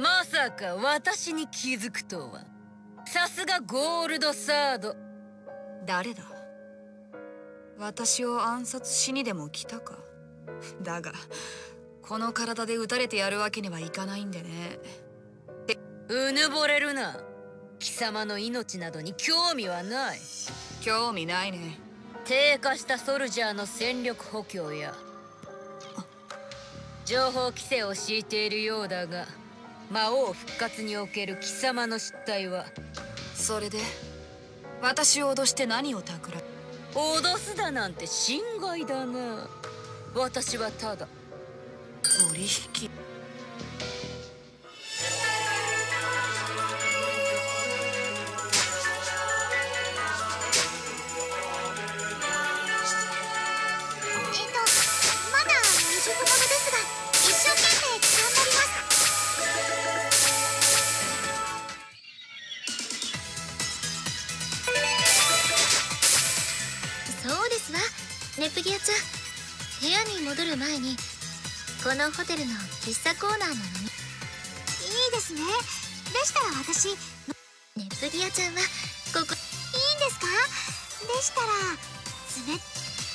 まさか私に気づくとは。さすがゴールドサード。誰だ？私を暗殺しにでも来たか？だがこの体で撃たれてやるわけにはいかないんでね。うぬぼれるな貴様の命などに興味はない。興味ないね。低下したソルジャーの戦力補強や情報規制を敷いているようだが魔王復活における貴様の失態はそれで私を脅して何を企む？脅すだなんて心外だな。私はただ取引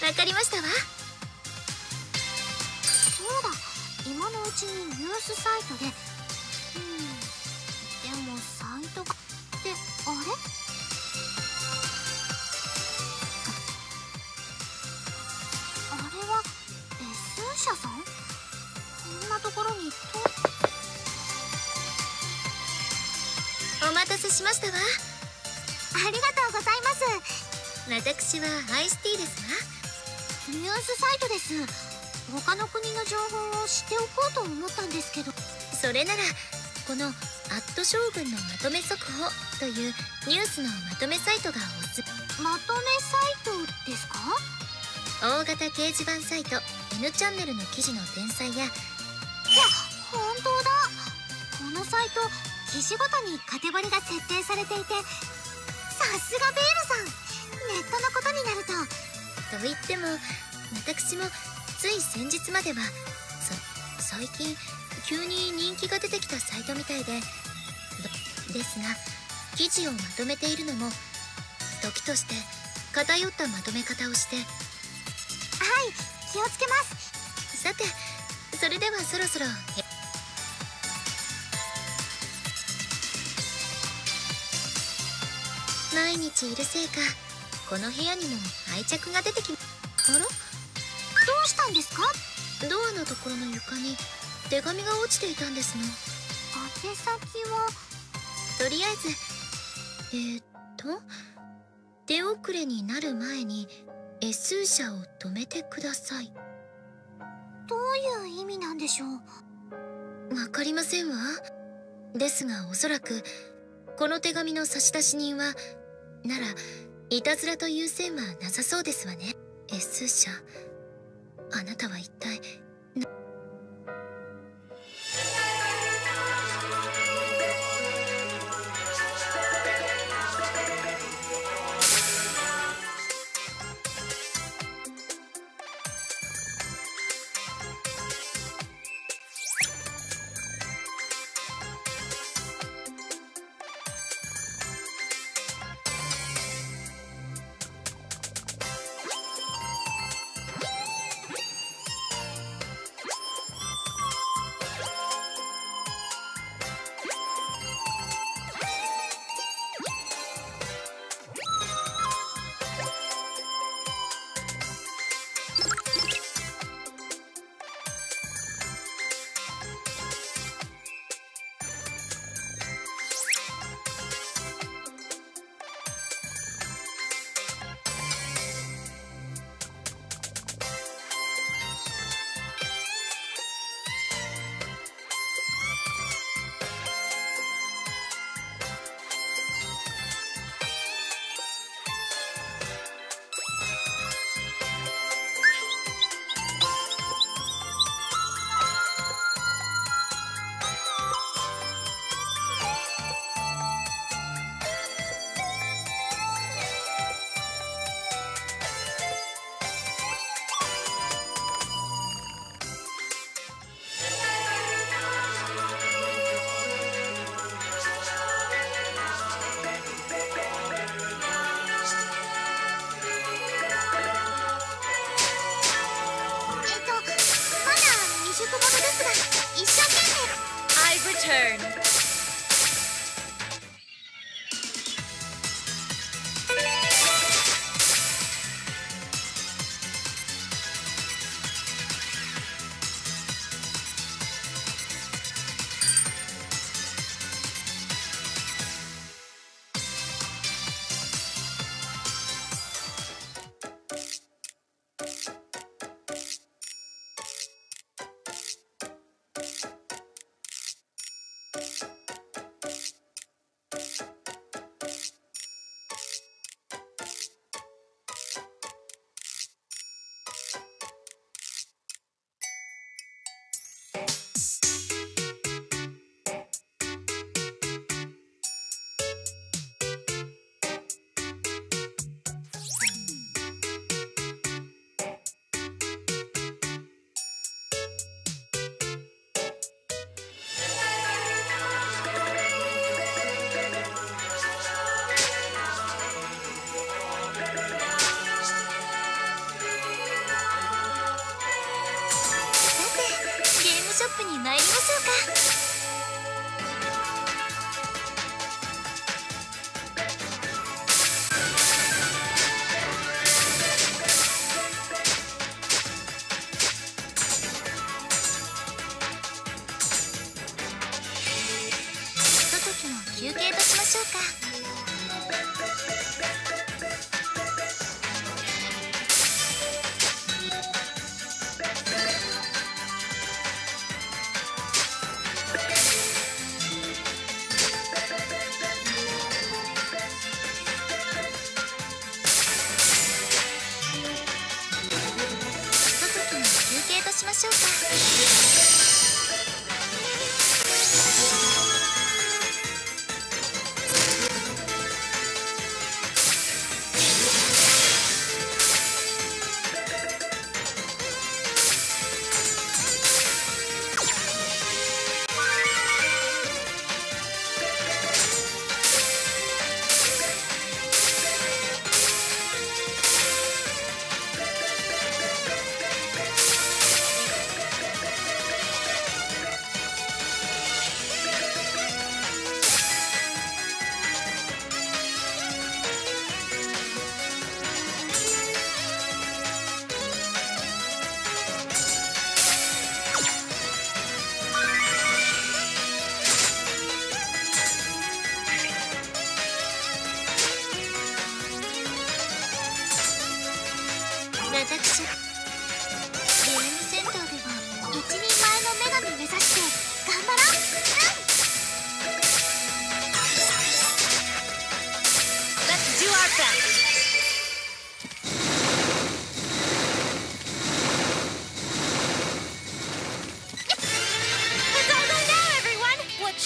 わかりましたわ。そうだ今のうちにニュースサイトで。うんでもサイトがってあれ社さん？こんなところにと。お待たせしましたわ。ありがとうございます。私はアイスティーですわニュースサイトです。他の国の情報を知っておこうと思ったんですけど。それならこの「アット将軍のまとめ速報」というニュースのまとめサイトがおす。まとめサイトですか？大型掲示板サイト N チャンネルの記事の連載や。いや本当だ。このサイト記事ごとにカテゴリが設定されていてさすがベールさん。ネットのことになるとと言っても私もつい先日まではそ最近急に人気が出てきたサイトみたいでですが記事をまとめているのも時として偏ったまとめ方をして。はい気をつけます。さてそれではそろそろ毎日いるせいかこの部屋にも愛着が出てきあら？どうしたんですか？ドアのところの床に手紙が落ちていたんですの宛先は？とりあえずえー、っと手遅れになる前に S 社を止めてください。どういう意味なんでしょう？わかりませんわ。ですがおそらくこの手紙の差出人はならいたずらという線はなさそうですわね。S 社。あなたは一体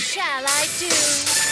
shall I do?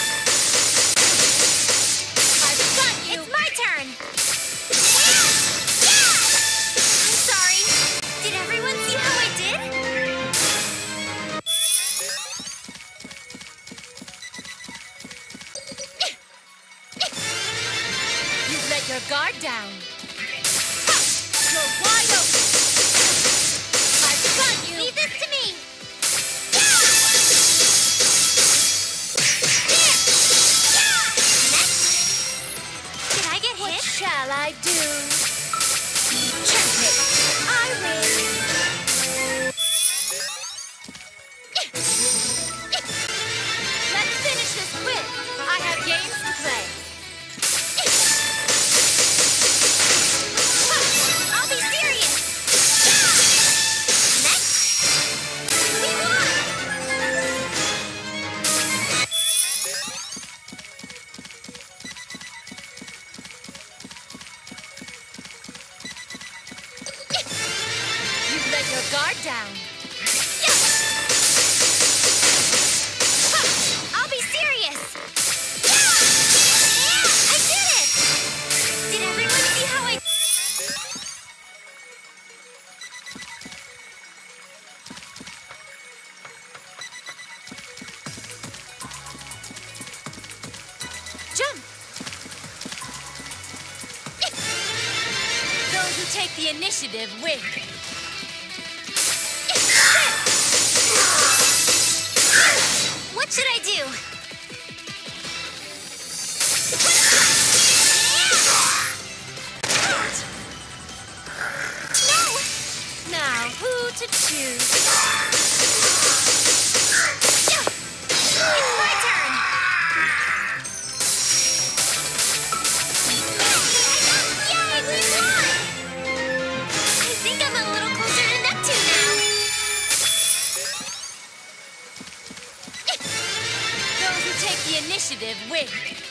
Initiative win.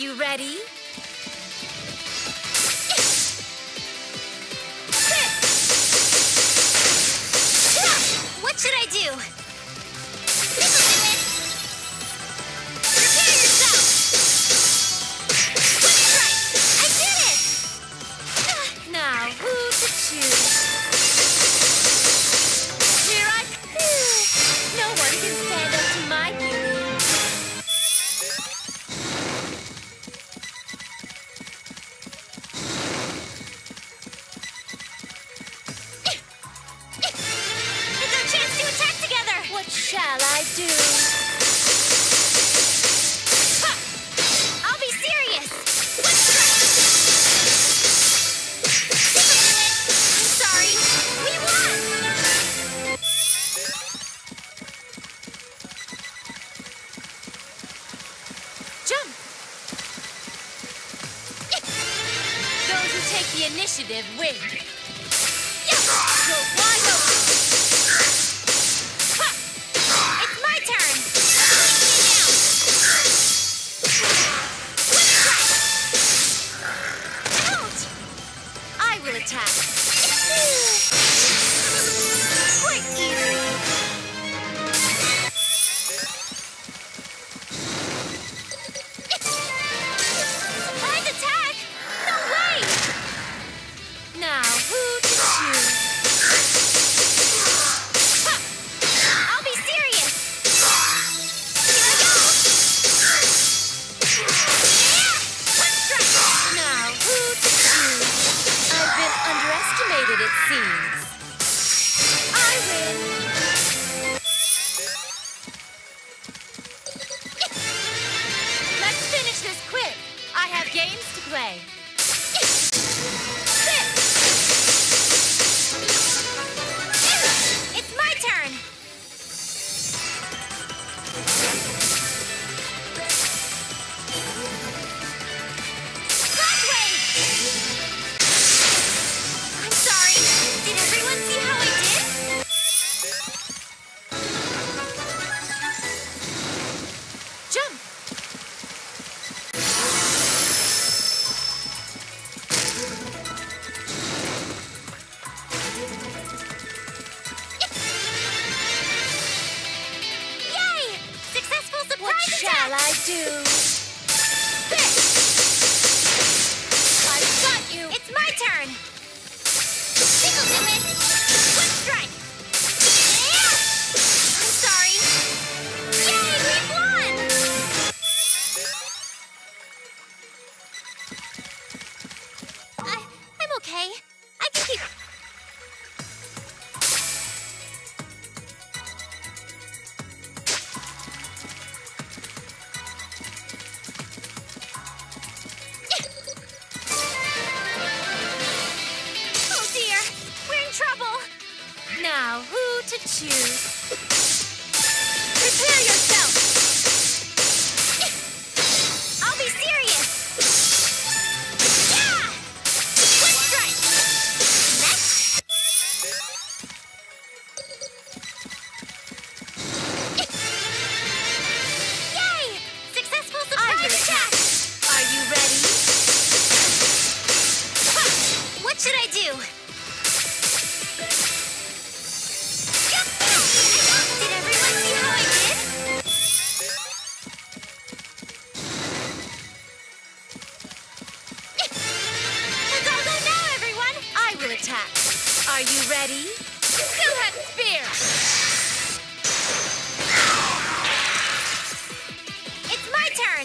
You ready?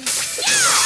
Turn! Yeah!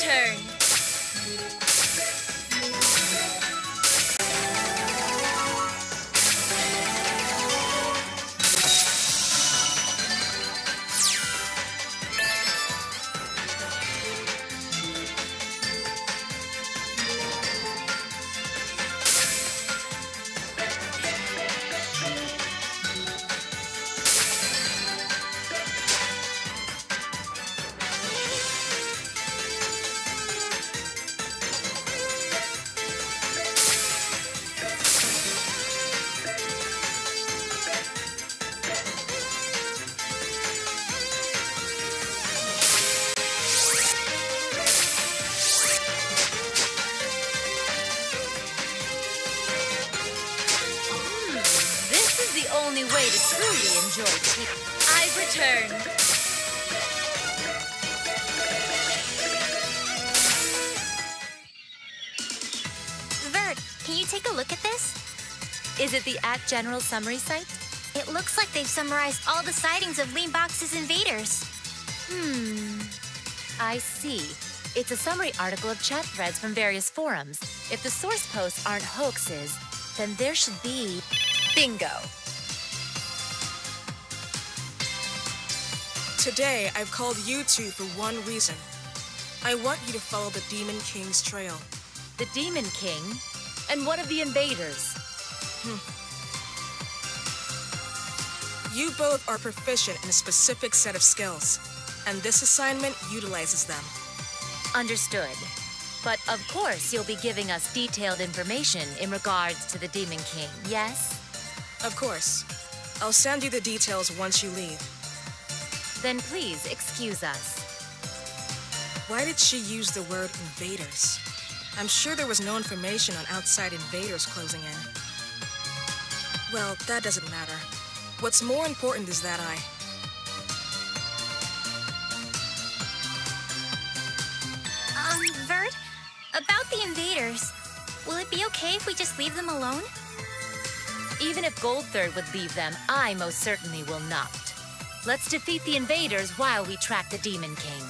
Turn. General summary site? It looks like they've summarized all the sightings of Leanbox's invaders. Hmm. I see. It's a summary article of chat threads from various forums. If the source posts aren't hoaxes, then there should be. Bingo! Today, I've called you two for one reason. I want you to follow the Demon King's trail. The Demon King? And what of the invaders? You both are proficient in a specific set of skills, and this assignment utilizes them. Understood. But of course, you'll be giving us detailed information in regards to the Demon King, yes? Of course. I'll send you the details once you leave. Then please excuse us. Why did she use the word invaders? I'm sure there was no information on outside invaders closing in. Well, that doesn't. What's more important is that I. Um, Vert, about the invaders, will it be okay if we just leave them alone? Even if Goldthird would leave them, I most certainly will not. Let's defeat the invaders while we track the Demon King.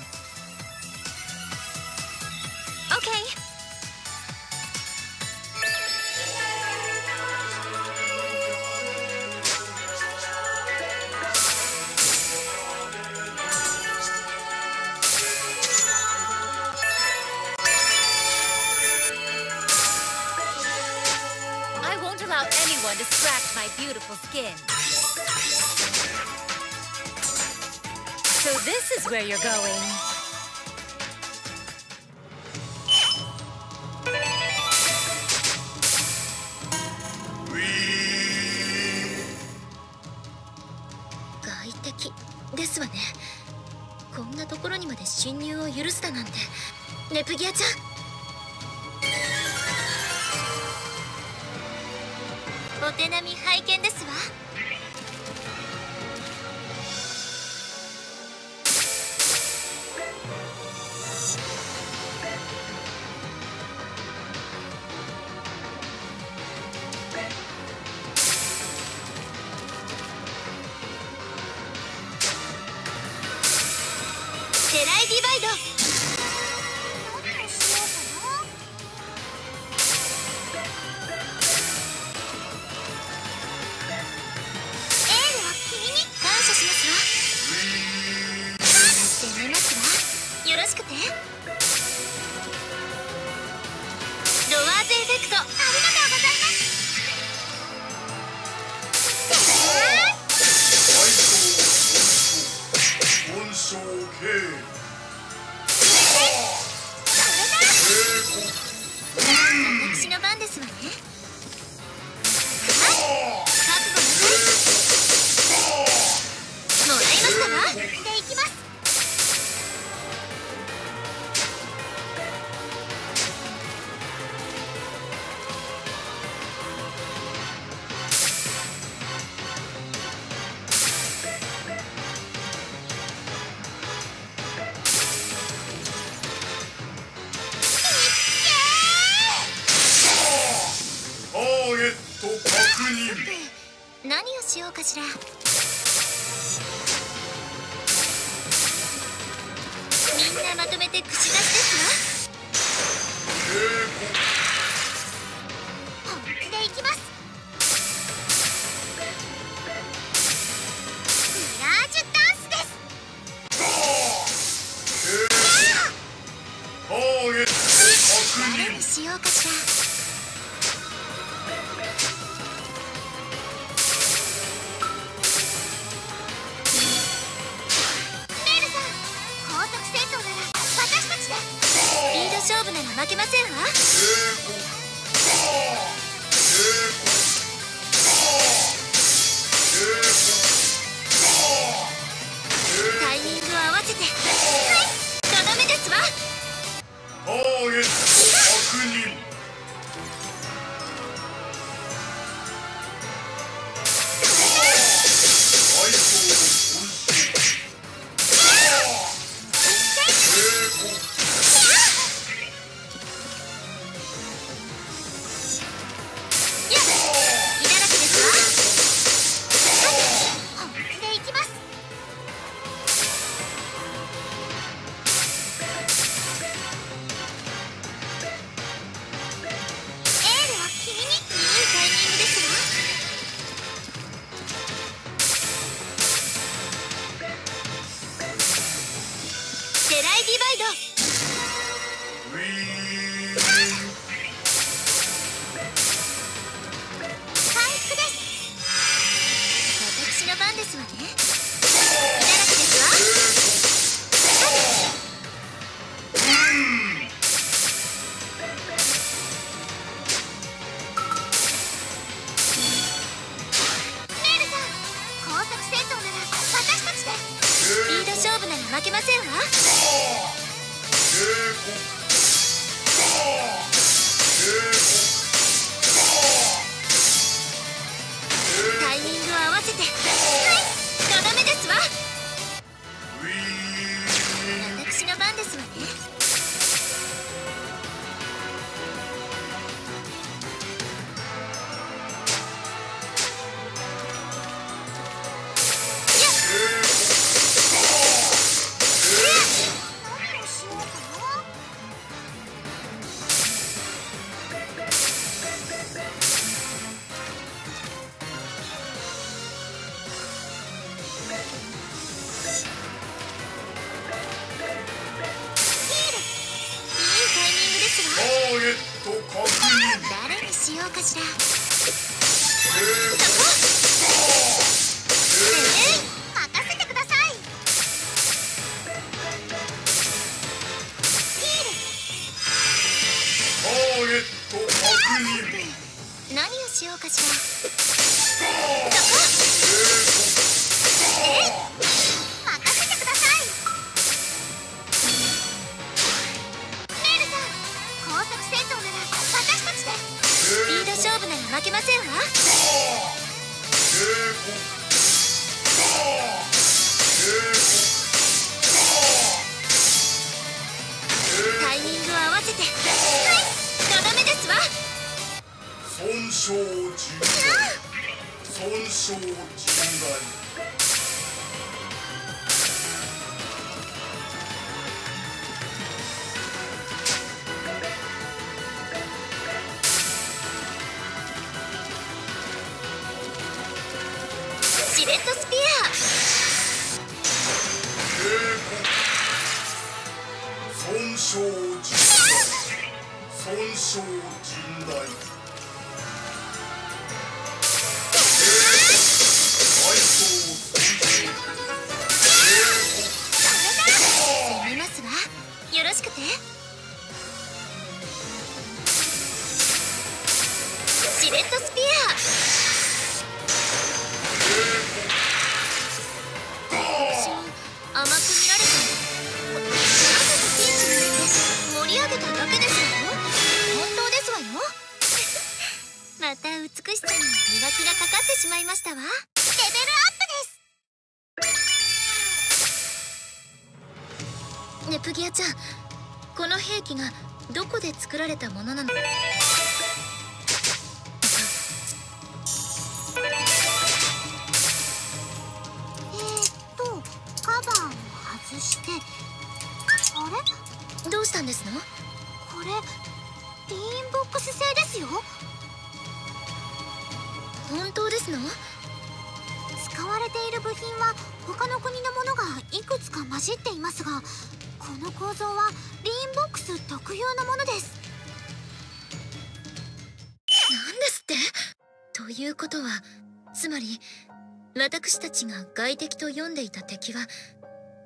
敵は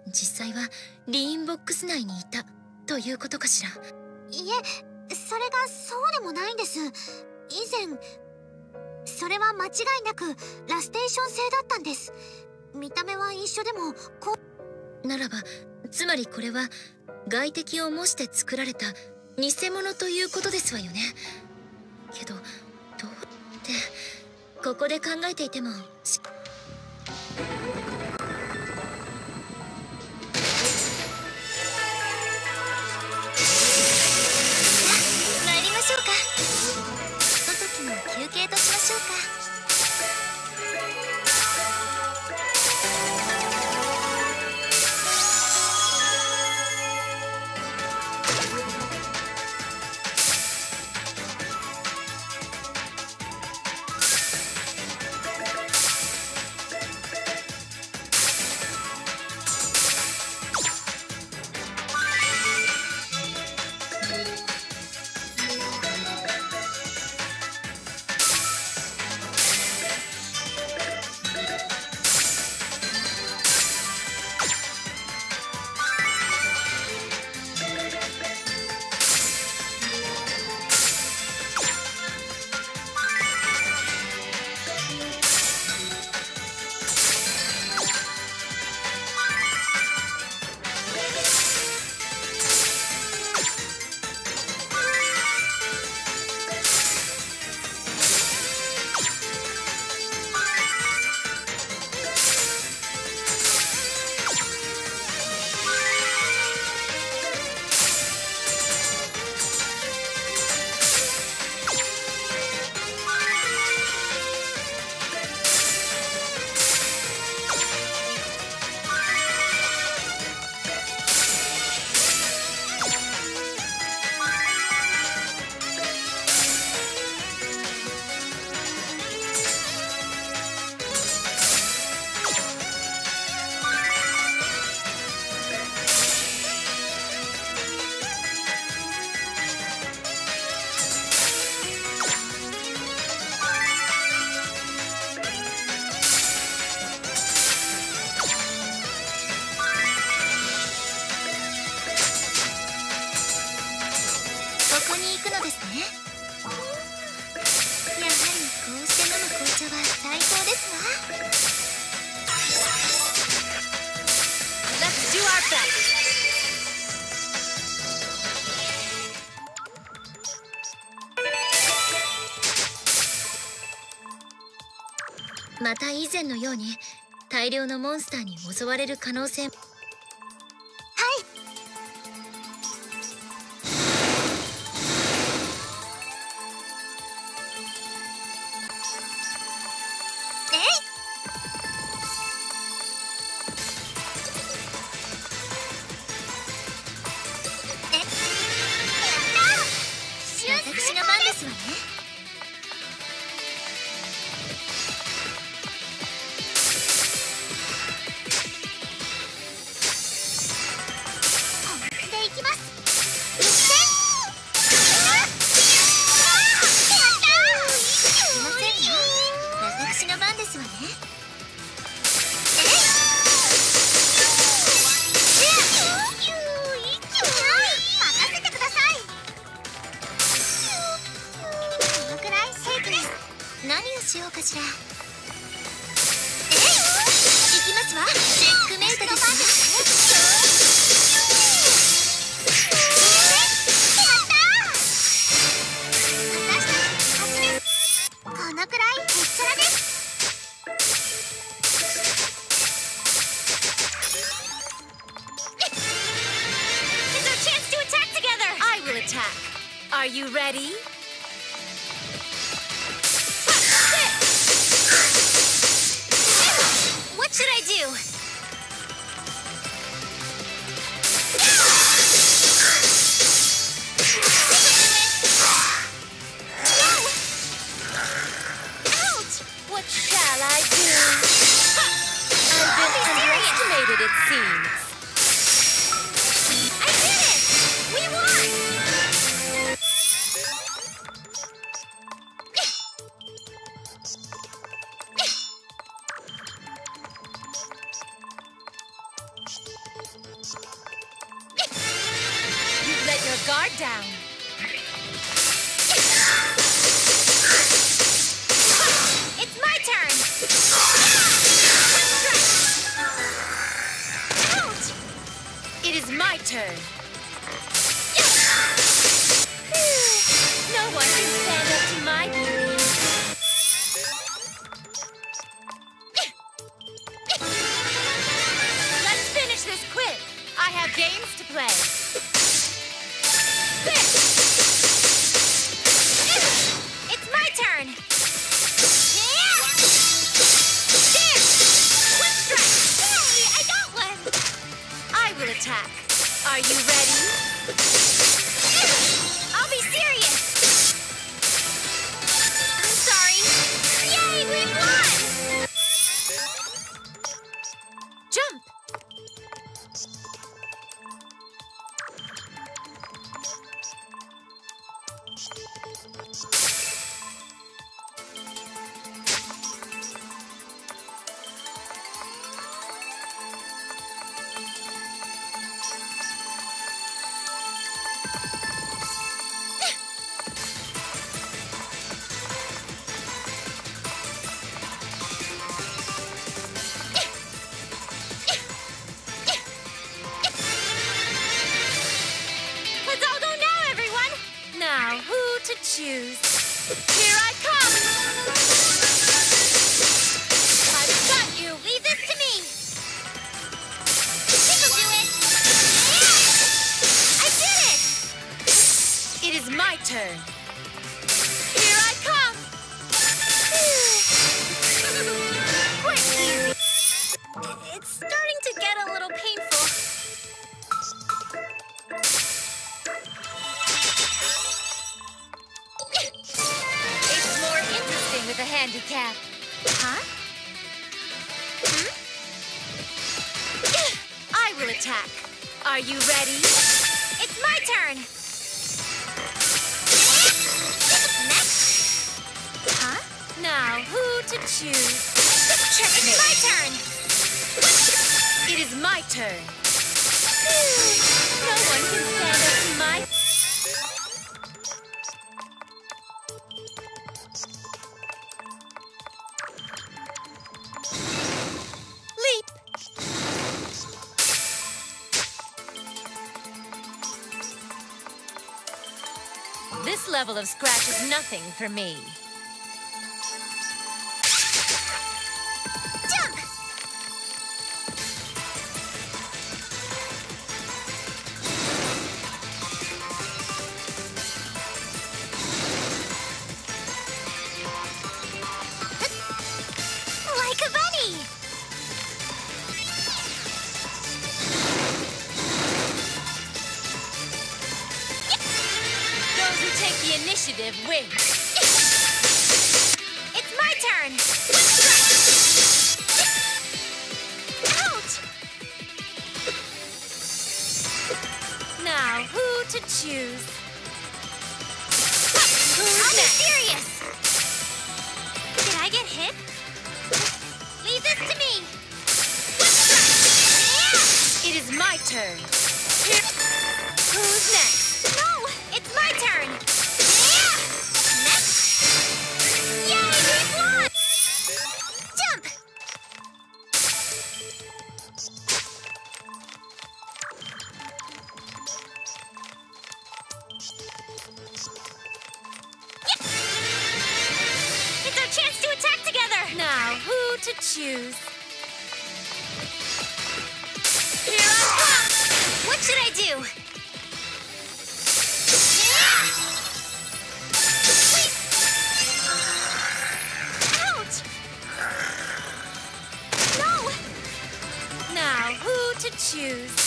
実際はリーンボックス内にいたということかしら。いえそれがそうでもないんです。以前それは間違いなくラステーション製だったんです。見た目は一緒でもこならばつまりこれは外敵を模して作られた偽物ということですわよね。けどどうってここで考えていてもしまた以前のように大量のモンスターに襲われる可能性も。cap. Huh? Huh? I will attack. Are you ready? It's my turn! Next. Huh? Now, who to choose? Checkmate. It's my turn! It is my turn! no one can scratch scratches nothing for me. do. Now, who to choose?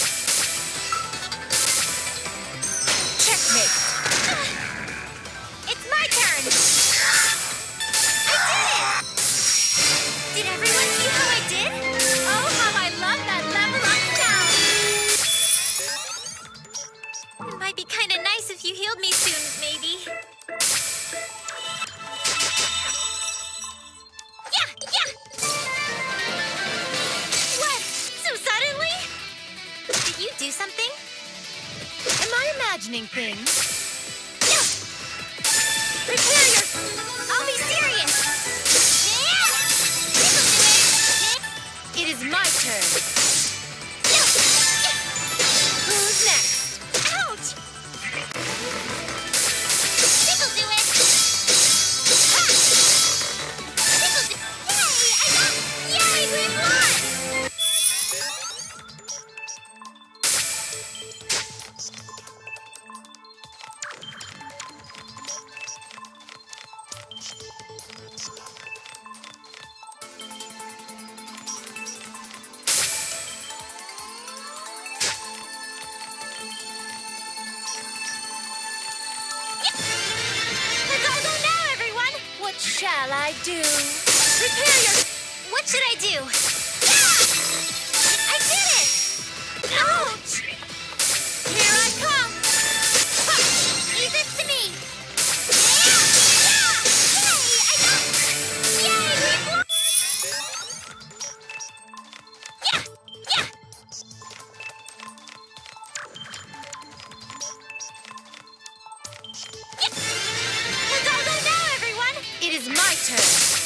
Turn.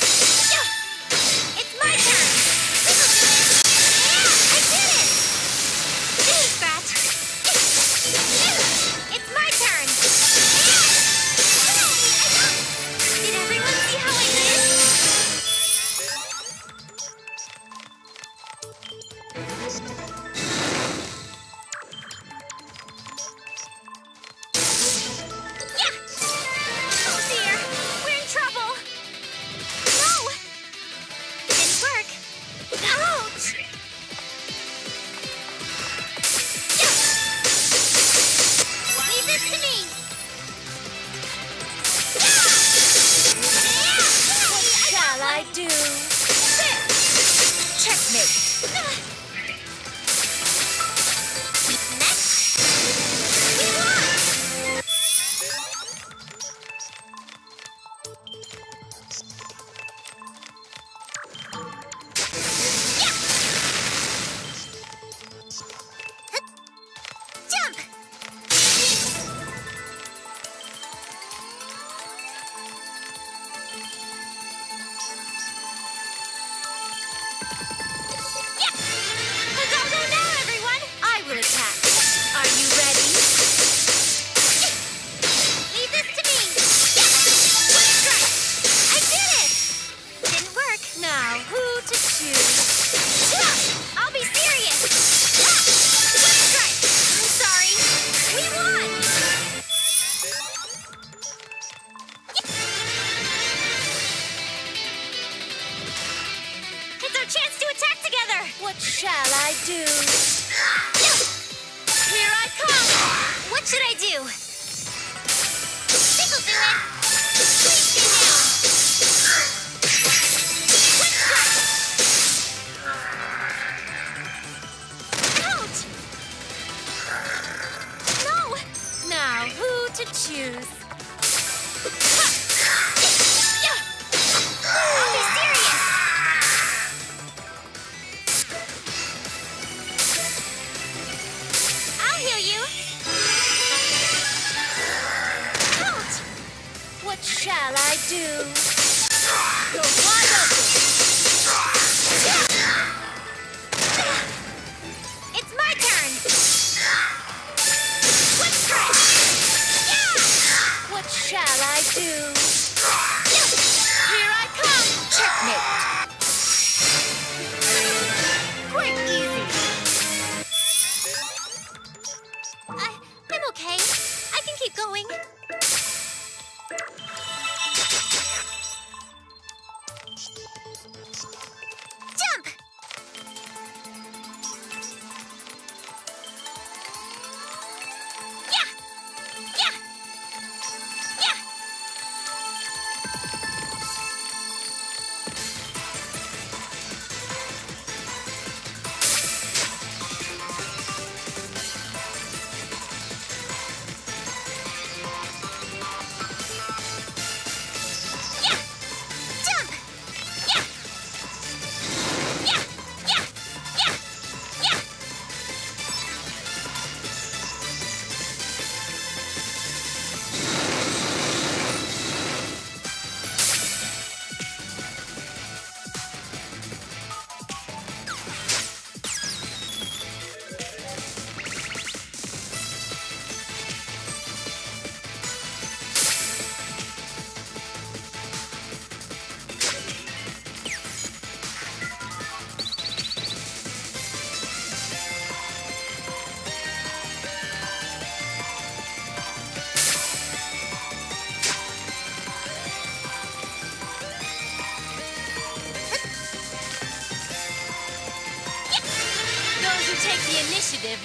Choose?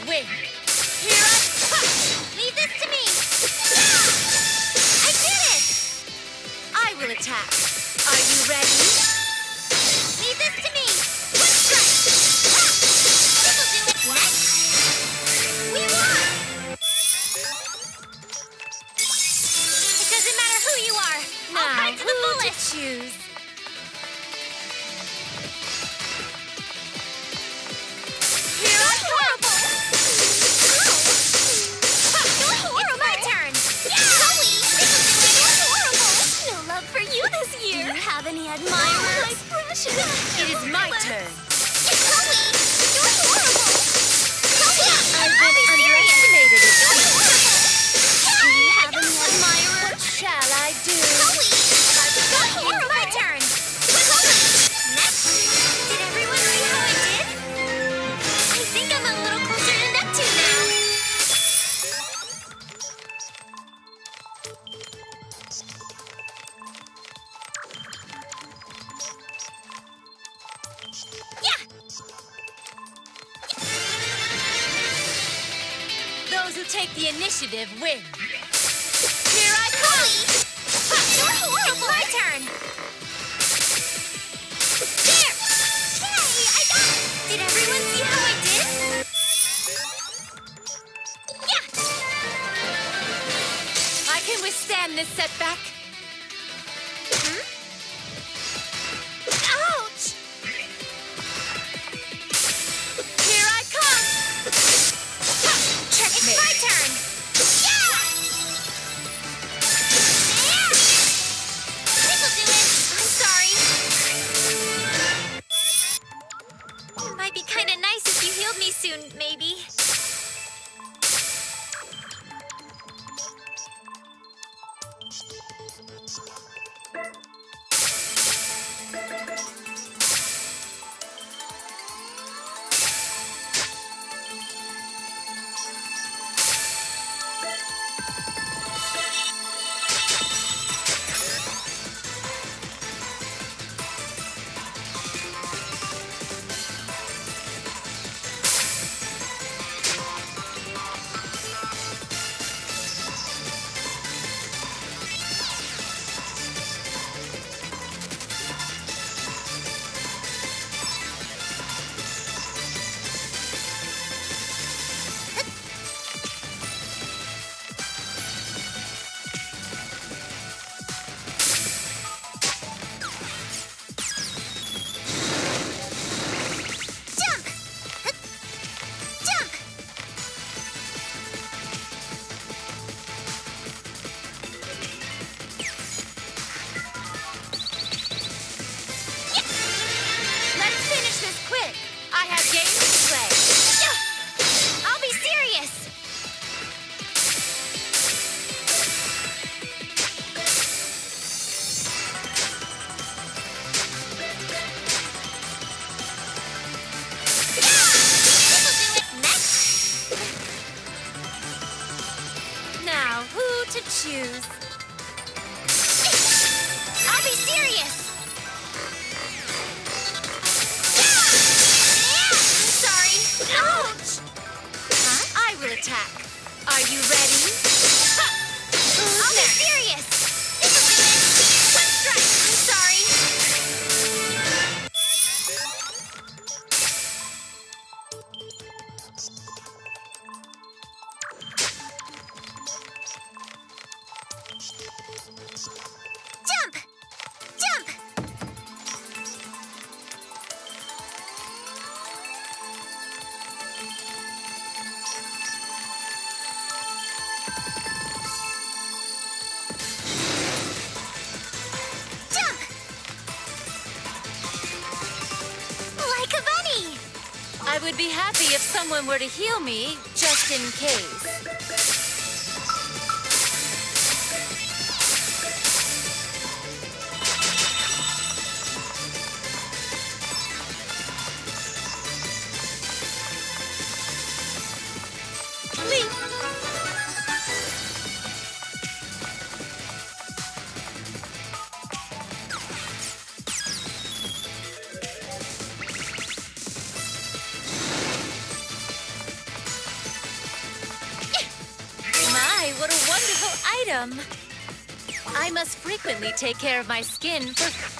win. Here I come. Leave this to me. Yeah! I did it! I will attack. Are you ready? Leave this to me. I would be happy if someone were to heal me, just in case. I must frequently take care of my skin for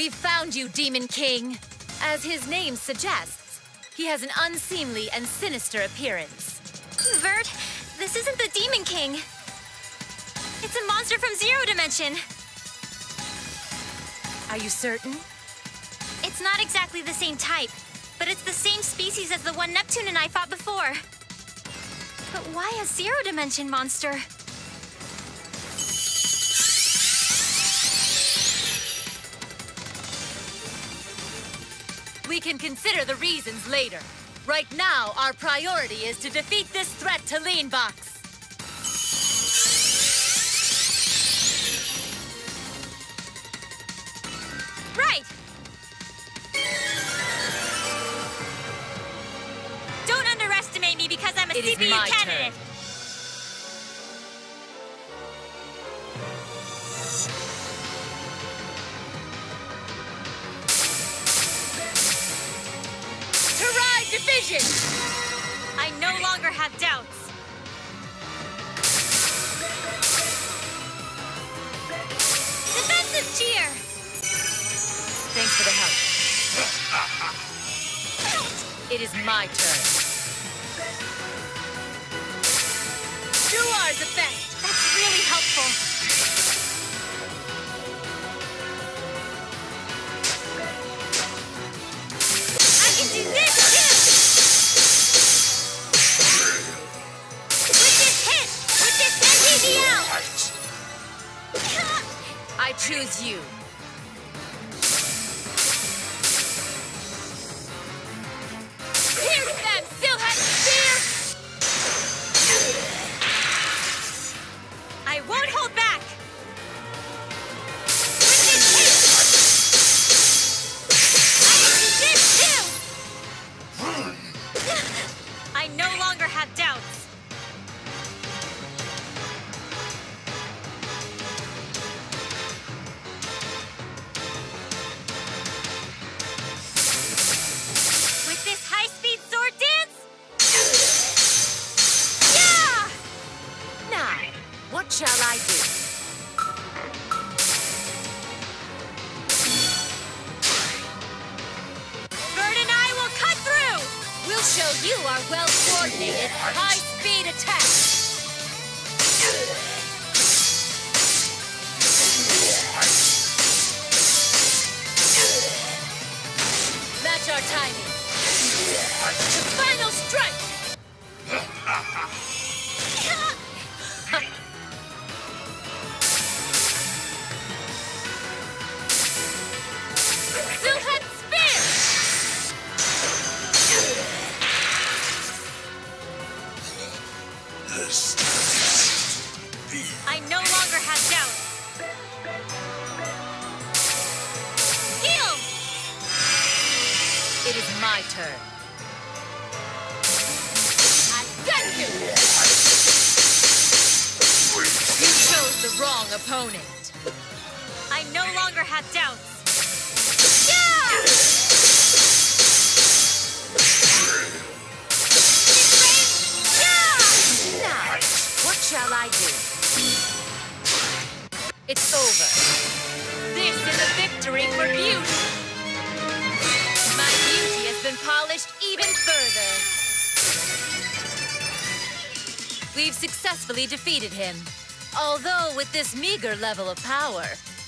We've found you, Demon King. As his name suggests, he has an unseemly and sinister appearance. Vert, this isn't the Demon King. It's a monster from Zero Dimension. Are you certain? It's not exactly the same type, but it's the same species as the one Neptune and I fought before. But why a Zero Dimension monster? We can consider the reasons later. Right now, our priority is to defeat this threat to Leanbox.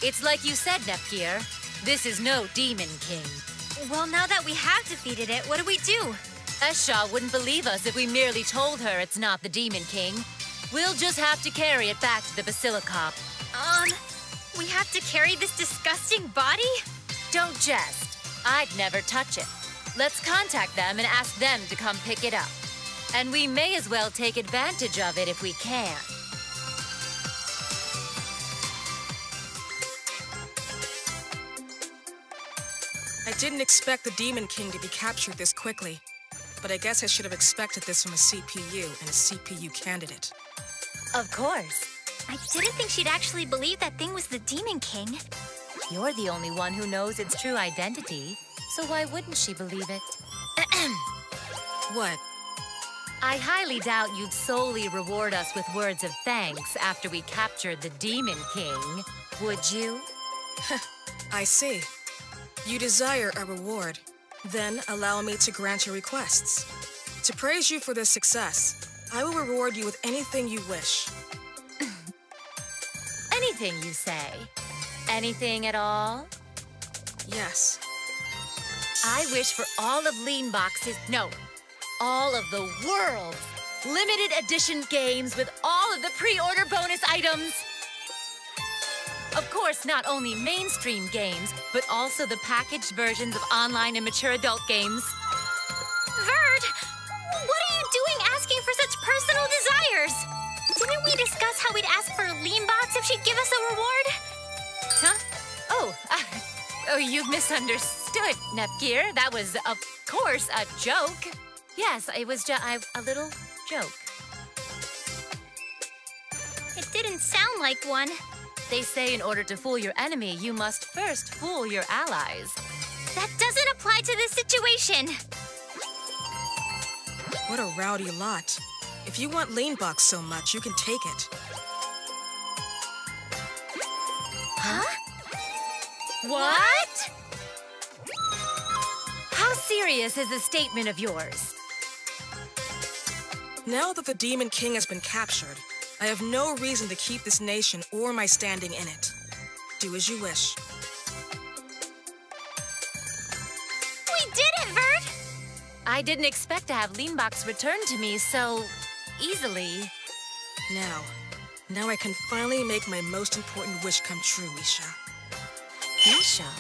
It's like you said, Nepgear, this is no Demon King. Well, now that we have defeated it, what do we do? Esha wouldn't believe us if we merely told her it's not the Demon King. We'll just have to carry it back to the Basilicom. Um, we have to carry this disgusting body? Don't jest. I'd never touch it. Let's contact them and ask them to come pick it up. And we may as well take advantage of it if we can. I didn't expect the Demon King to be captured this quickly, but I guess I should have expected this from a CPU and a CPU candidate. Of course. I didn't think she'd actually believe that thing was the Demon King. You're the only one who knows its true identity, so why wouldn't she believe it? What? I highly doubt you'd solely reward us with words of thanks after we captured the Demon King, would you? I see. You desire a reward. Then allow me to grant your requests. To praise you for this success, I will reward you with anything you wish. Anything you say. Anything at all? Yes. I wish for all of Leanbox's, no, all of the world's limited edition games with all of the pre-order bonus items. Of course, not only mainstream games, but also the packaged versions of online and mature adult games. Vert, what are you doing asking for such personal desires? Didn't we discuss how we'd ask for a Leanbox if she'd give us a reward? Huh? Oh, oh, you've misunderstood, Nepgear. That was, of course, a joke. Yes, it was just a little joke. It didn't sound like one. They say in order to fool your enemy, you must first fool your allies. That doesn't apply to this situation. What a rowdy lot. If you want Leanbox so much, you can take it. Huh? What? How serious is this statement of yours? Now that the Demon King has been captured, I have no reason to keep this nation or my standing in it. Do as you wish. We did it, Vert! I didn't expect to have Leanbox returned to me so easily. Now, now I can finally make my most important wish come true, Esha. Esha.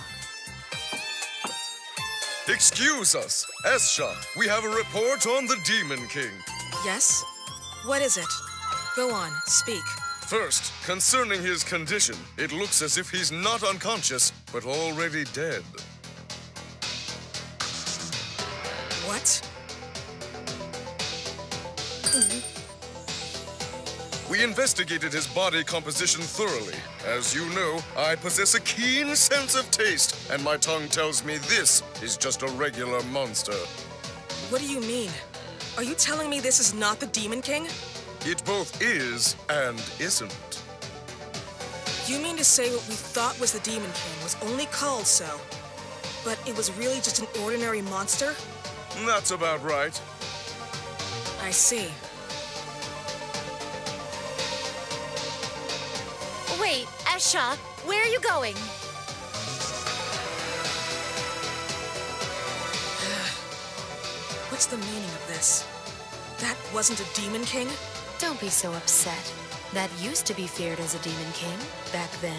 Excuse us, Esha. We have a report on the Demon King. Yes? What is it? Go on, speak. First, concerning his condition, it looks as if he's not unconscious, but already dead. What? We investigated his body composition thoroughly. As you know, I possess a keen sense of taste, and my tongue tells me this is just a regular monster. What do you mean? Are you telling me this is not the Demon King? It both is and isn't. You mean to say what we thought was the Demon King was only called so, but it was really just an ordinary monster? That's about right. I see. Wait, Esha, where are you going? What's the meaning of this? That wasn't a Demon King? Don't be so upset. That used to be feared as a Demon King back then.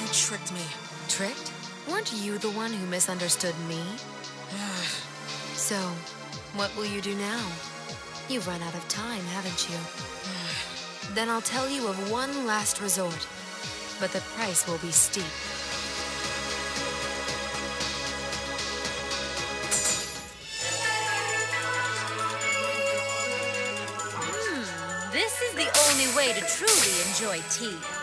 You tricked me. Tricked? Weren't you the one who misunderstood me? so, what will you do now? You've run out of time, haven't you? then I'll tell you of one last resort. But the price will be steep. To truly enjoy tea.